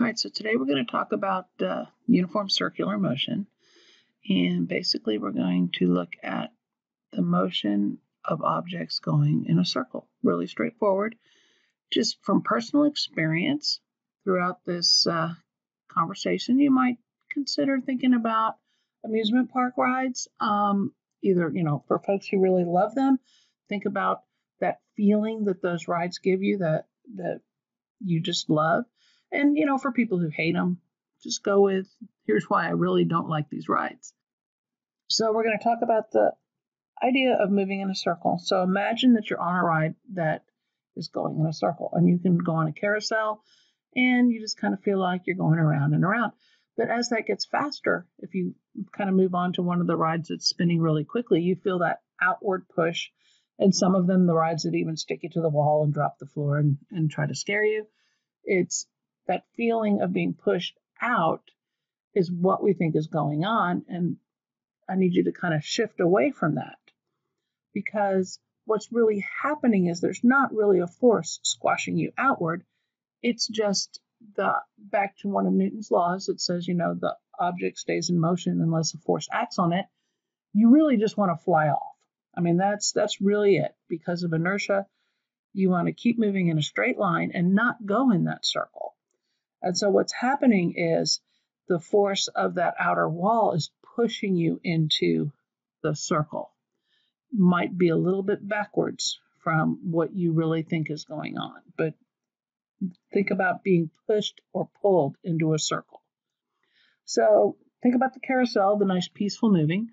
All right, so today we're going to talk about uh, uniform circular motion. And basically, we're going to look at the motion of objects going in a circle. Really straightforward. Just from personal experience throughout this uh, conversation, you might consider thinking about amusement park rides. Um, either, you know, for folks who really love them, think about that feeling that those rides give you that, that you just love and, you know, for people who hate them, just go with here's why I really don't like these rides. So, we're going to talk about the idea of moving in a circle. So, imagine that you're on a ride that is going in a circle, and you can go on a carousel and you just kind of feel like you're going around and around. But as that gets faster, if you kind of move on to one of the rides that's spinning really quickly, you feel that outward push. And some of them, the rides that even stick you to the wall and drop the floor and, and try to scare you. It's that feeling of being pushed out is what we think is going on. And I need you to kind of shift away from that because what's really happening is there's not really a force squashing you outward. It's just the back to one of Newton's laws that says, you know, the object stays in motion unless a force acts on it. You really just want to fly off. I mean, that's that's really it. Because of inertia, you want to keep moving in a straight line and not go in that circle. And so what's happening is the force of that outer wall is pushing you into the circle. Might be a little bit backwards from what you really think is going on, but think about being pushed or pulled into a circle. So think about the carousel, the nice peaceful moving,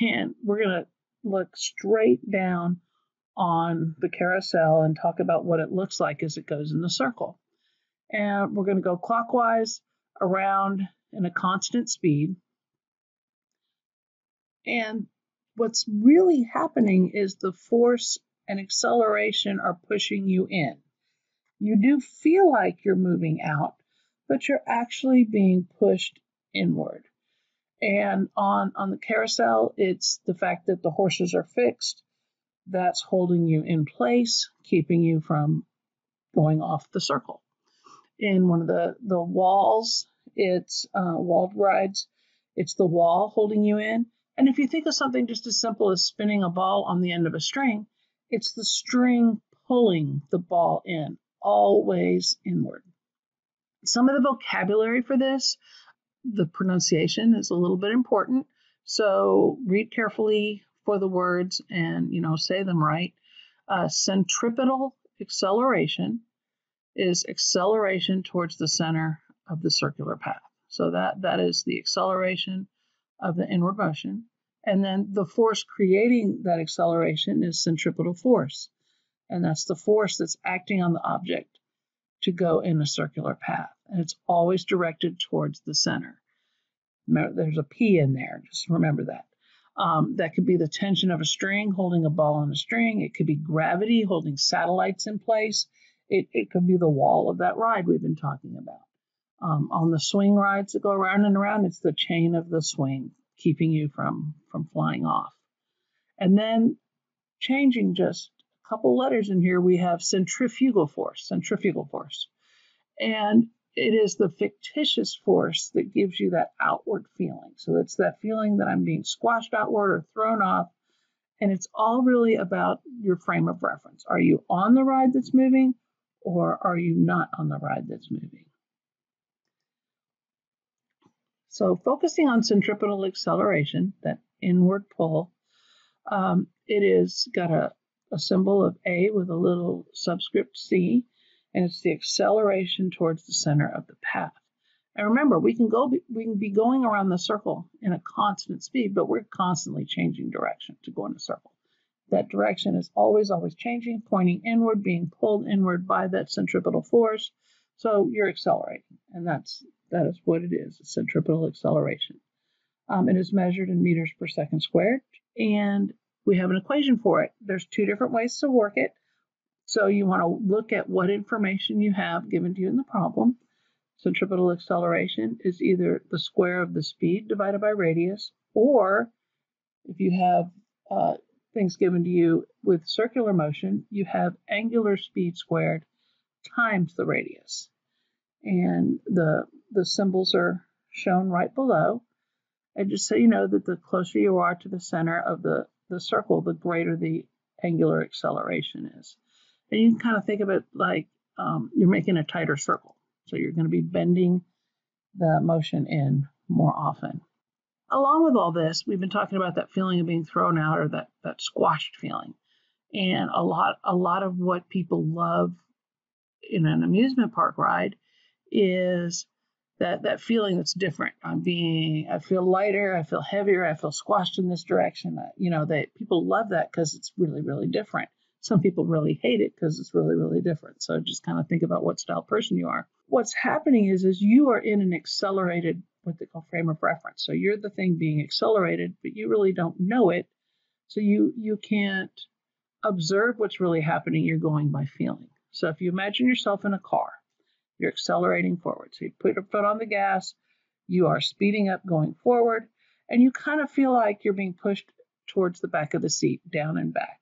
and we're going to look straight down on the carousel and talk about what it looks like as it goes in the circle and we're going to go clockwise around in a constant speed. And what's really happening is the force and acceleration are pushing you in. You do feel like you're moving out, but you're actually being pushed inward. And on, on the carousel, it's the fact that the horses are fixed. That's holding you in place, keeping you from going off the circle in one of the, the walls. It's uh, walled rides. It's the wall holding you in. And if you think of something just as simple as spinning a ball on the end of a string, it's the string pulling the ball in, always inward. Some of the vocabulary for this, the pronunciation is a little bit important. So read carefully for the words and, you know, say them right. Uh, centripetal acceleration is acceleration towards the center of the circular path. So that, that is the acceleration of the inward motion. And then the force creating that acceleration is centripetal force. And that's the force that's acting on the object to go in a circular path. And it's always directed towards the center. There's a P in there, just remember that. Um, that could be the tension of a string holding a ball on a string. It could be gravity holding satellites in place. It, it could be the wall of that ride we've been talking about. Um, on the swing rides that go around and around, it's the chain of the swing keeping you from, from flying off. And then changing just a couple letters in here, we have centrifugal force, centrifugal force. And it is the fictitious force that gives you that outward feeling. So it's that feeling that I'm being squashed outward or thrown off. And it's all really about your frame of reference. Are you on the ride that's moving or are you not on the ride that's moving? So focusing on centripetal acceleration, that inward pull, um, it is got a, a symbol of A with a little subscript C, and it's the acceleration towards the center of the path. And remember, we can go we can be going around the circle in a constant speed, but we're constantly changing direction to go in a circle. That direction is always, always changing, pointing inward, being pulled inward by that centripetal force. So you're accelerating, and that's that is what it is, centripetal acceleration. Um, it is measured in meters per second squared, and we have an equation for it. There's two different ways to work it. So you want to look at what information you have given to you in the problem. Centripetal acceleration is either the square of the speed divided by radius, or if you have uh, things given to you with circular motion, you have angular speed squared times the radius. and the the symbols are shown right below. And just so you know that the closer you are to the center of the, the circle, the greater the angular acceleration is. And you can kind of think of it like um, you're making a tighter circle. So you're going to be bending the motion in more often. Along with all this, we've been talking about that feeling of being thrown out or that, that squashed feeling. And a lot a lot of what people love in an amusement park ride is that that feeling that's different. I'm being, I feel lighter, I feel heavier, I feel squashed in this direction. You know, that people love that because it's really, really different. Some people really hate it because it's really, really different. So just kind of think about what style person you are. What's happening is, is you are in an accelerated, what they call frame of reference. So you're the thing being accelerated, but you really don't know it. So you you can't observe what's really happening. You're going by feeling. So if you imagine yourself in a car you're accelerating forward. So you put your foot on the gas, you are speeding up going forward, and you kind of feel like you're being pushed towards the back of the seat, down and back.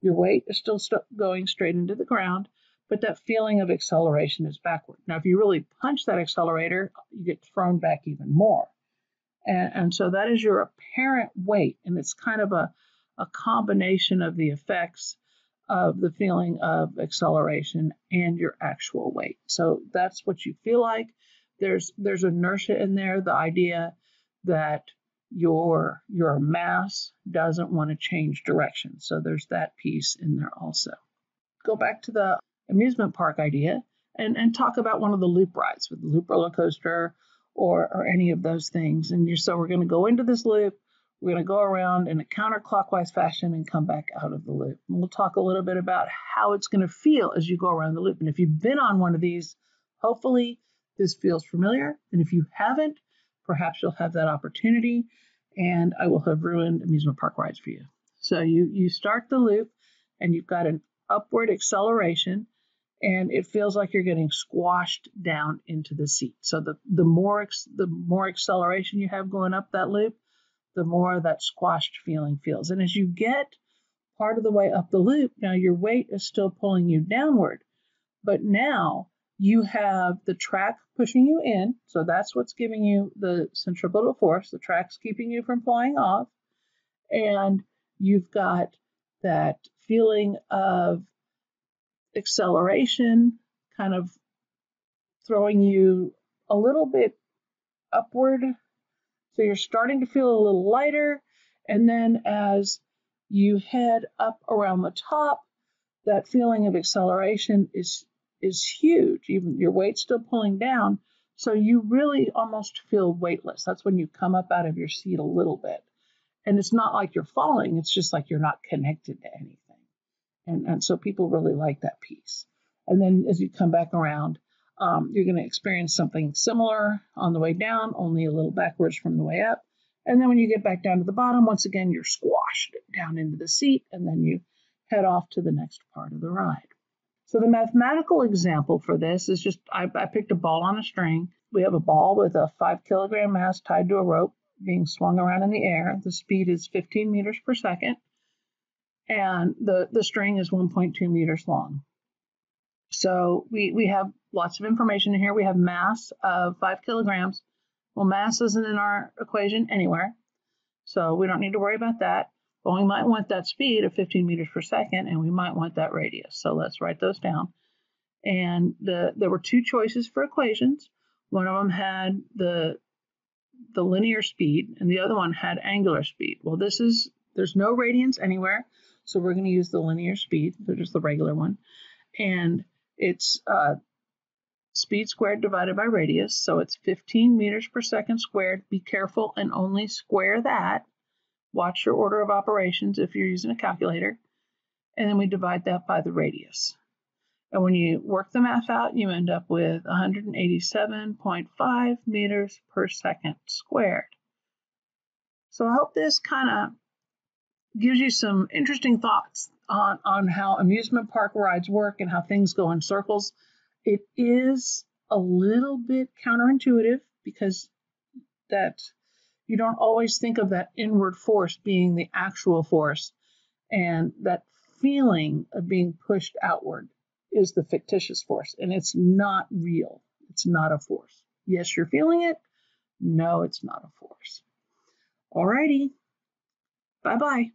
Your weight is still st- going straight into the ground, but that feeling of acceleration is backward. Now, if you really punch that accelerator, you get thrown back even more. And, and so that is your apparent weight, and it's kind of a, a combination of the effects of the feeling of acceleration and your actual weight. So that's what you feel like. There's there's inertia in there, the idea that your your mass doesn't want to change direction. So there's that piece in there also. Go back to the amusement park idea and, and talk about one of the loop rides with the loop roller coaster or, or any of those things. And you so we're going to go into this loop we're going to go around in a counterclockwise fashion and come back out of the loop. And we'll talk a little bit about how it's going to feel as you go around the loop. And if you've been on one of these, hopefully this feels familiar. And if you haven't, perhaps you'll have that opportunity and I will have ruined amusement park rides for you. So you, you start the loop and you've got an upward acceleration and it feels like you're getting squashed down into the seat. So the, the more the more acceleration you have going up that loop, the more that squashed feeling feels. And as you get part of the way up the loop, now your weight is still pulling you downward, but now you have the track pushing you in. So that's what's giving you the centripetal force. The track's keeping you from flying off. And you've got that feeling of acceleration kind of throwing you a little bit upward so you're starting to feel a little lighter. And then as you head up around the top, that feeling of acceleration is is huge. Even your weight's still pulling down. So you really almost feel weightless. That's when you come up out of your seat a little bit. And it's not like you're falling, it's just like you're not connected to anything. And, and so people really like that piece. And then as you come back around, um, you're going to experience something similar on the way down, only a little backwards from the way up. And then when you get back down to the bottom, once again, you're squashed down into the seat, and then you head off to the next part of the ride. So the mathematical example for this is just I, I picked a ball on a string. We have a ball with a five kilogram mass tied to a rope being swung around in the air. The speed is 15 meters per second, and the, the string is 1.2 meters long. So we, we have lots of information here. We have mass of five kilograms. Well, mass isn't in our equation anywhere, so we don't need to worry about that. But we might want that speed of 15 meters per second, and we might want that radius. So let's write those down. And the, there were two choices for equations. One of them had the the linear speed, and the other one had angular speed. Well, this is there's no radians anywhere, so we're going to use the linear speed, so just the regular one. And it's uh, speed squared divided by radius, so it's 15 meters per second squared. Be careful and only square that. Watch your order of operations if you're using a calculator. And then we divide that by the radius. And when you work the math out, you end up with 187.5 meters per second squared. So I hope this kind of gives you some interesting thoughts on, on how amusement park rides work and how things go in circles. It is a little bit counterintuitive because that you don't always think of that inward force being the actual force and that feeling of being pushed outward is the fictitious force and it's not real It's not a force. Yes, you're feeling it. No, it's not a force. Alrighty. Bye bye.